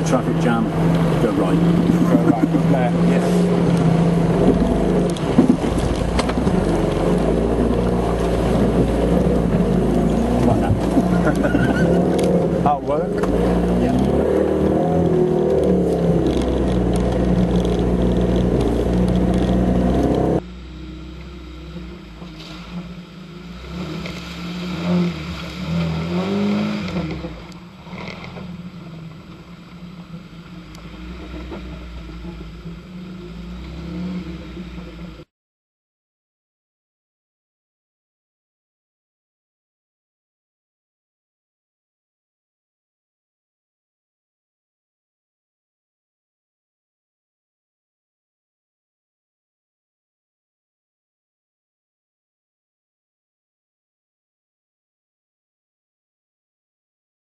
The traffic jam. Go right. Go right, there, yes.